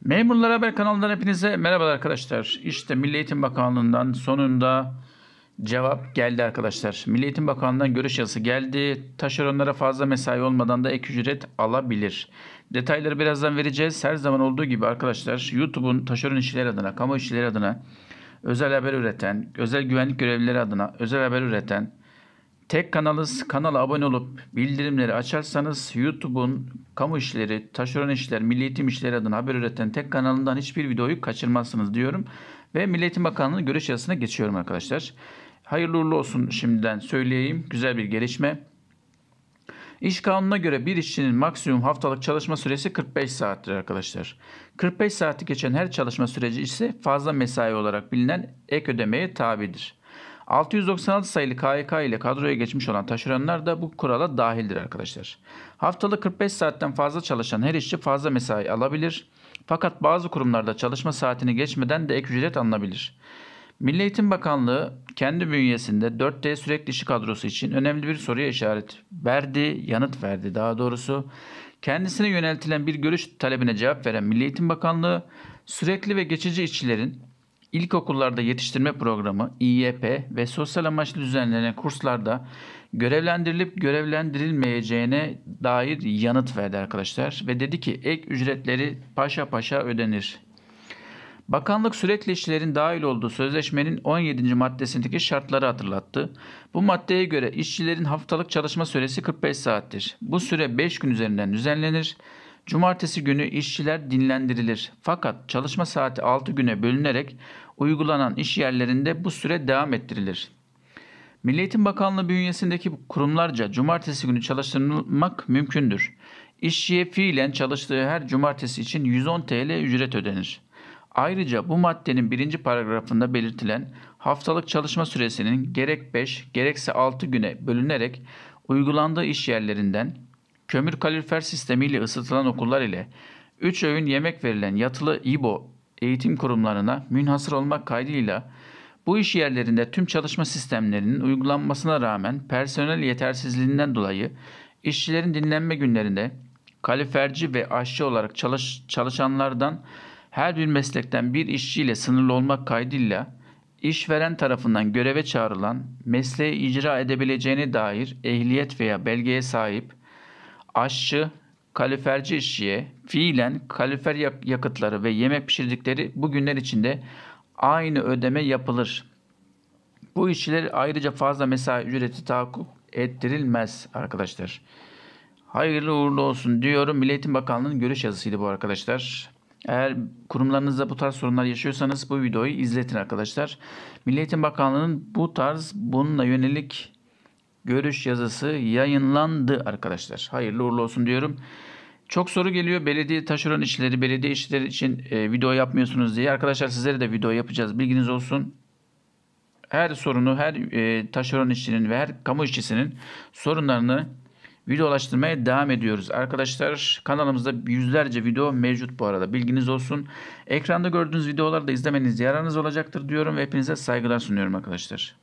Memurlar Haber kanalından hepinize merhabalar arkadaşlar. İşte Milli Eğitim Bakanlığı'ndan sonunda cevap geldi arkadaşlar. Milli Eğitim Bakanlığı'ndan görüş yazısı geldi. Taşeronlara fazla mesai olmadan da ek ücret alabilir. Detayları birazdan vereceğiz. Her zaman olduğu gibi arkadaşlar YouTube'un taşeron işçileri adına, kamu işçileri adına, özel haber üreten, özel güvenlik görevlileri adına, özel haber üreten, Tek kanalız. Kanala abone olup bildirimleri açarsanız YouTube'un kamu işleri, taşeron işler, milli eğitim işleri adına haber üreten tek kanalından hiçbir videoyu kaçırmazsınız diyorum. Ve Milli Eğitim Bakanlığı'nın görüş yazısına geçiyorum arkadaşlar. Hayırlı uğurlu olsun şimdiden söyleyeyim. Güzel bir gelişme. İş kanununa göre bir işçinin maksimum haftalık çalışma süresi 45 saattir arkadaşlar. 45 saati geçen her çalışma süreci ise fazla mesai olarak bilinen ek ödemeye tabidir. 696 sayılı KYK ile kadroya geçmiş olan taşeronlar da bu kurala dahildir arkadaşlar. Haftalık 45 saatten fazla çalışan her işçi fazla mesai alabilir. Fakat bazı kurumlarda çalışma saatini geçmeden de ek ücret alınabilir. Milli Eğitim Bakanlığı kendi bünyesinde 4D sürekli işi kadrosu için önemli bir soruya işaret verdi, yanıt verdi daha doğrusu. Kendisine yöneltilen bir görüş talebine cevap veren Milli Eğitim Bakanlığı sürekli ve geçici işçilerin İlkokullarda yetiştirme programı, İYP ve sosyal amaçlı düzenlenen kurslarda görevlendirilip görevlendirilmeyeceğine dair yanıt verdi arkadaşlar. Ve dedi ki ek ücretleri paşa paşa ödenir. Bakanlık sürekli işçilerin dahil olduğu sözleşmenin 17. maddesindeki şartları hatırlattı. Bu maddeye göre işçilerin haftalık çalışma süresi 45 saattir. Bu süre 5 gün üzerinden düzenlenir. Cumartesi günü işçiler dinlendirilir. Fakat çalışma saati 6 güne bölünerek uygulanan iş yerlerinde bu süre devam ettirilir. Milli Eğitim Bakanlığı bünyesindeki kurumlarca cumartesi günü çalıştırılmak mümkündür. İşçiye fiilen çalıştığı her cumartesi için 110 TL ücret ödenir. Ayrıca bu maddenin birinci paragrafında belirtilen haftalık çalışma süresinin gerek 5 gerekse 6 güne bölünerek uygulandığı iş yerlerinden kömür kalorifer sistemiyle ısıtılan okullar ile 3 öğün yemek verilen yatılı İBO eğitim kurumlarına münhasır olmak kaydıyla bu iş yerlerinde tüm çalışma sistemlerinin uygulanmasına rağmen personel yetersizliğinden dolayı işçilerin dinlenme günlerinde kaliferci ve aşçı olarak çalış, çalışanlardan her bir meslekten bir işçiyle sınırlı olmak kaydıyla işveren tarafından göreve çağrılan mesleği icra edebileceğine dair ehliyet veya belgeye sahip aşçı, kaliferci işçiye fiilen kalifer yakıtları ve yemek pişirdikleri bu günler içinde aynı ödeme yapılır. Bu işçiler ayrıca fazla mesai ücreti tahakkuk ettirilmez arkadaşlar. Hayırlı uğurlu olsun diyorum. Milli Eğitim Bakanlığı'nın görüş yazısıydı bu arkadaşlar. Eğer kurumlarınızda bu tarz sorunlar yaşıyorsanız bu videoyu izletin arkadaşlar. Milli Eğitim Bakanlığı'nın bu tarz bununla yönelik görüş yazısı yayınlandı arkadaşlar. Hayırlı uğurlu olsun diyorum. Çok soru geliyor. Belediye taşeron işleri, belediye işleri için e, video yapmıyorsunuz diye. Arkadaşlar sizlere de video yapacağız. Bilginiz olsun. Her sorunu, her e, taşeron işçinin ve her kamu işçisinin sorunlarını videolaştırmaya devam ediyoruz. Arkadaşlar kanalımızda yüzlerce video mevcut bu arada. Bilginiz olsun. Ekranda gördüğünüz videoları da izlemeniz yararınız olacaktır diyorum ve hepinize saygılar sunuyorum arkadaşlar.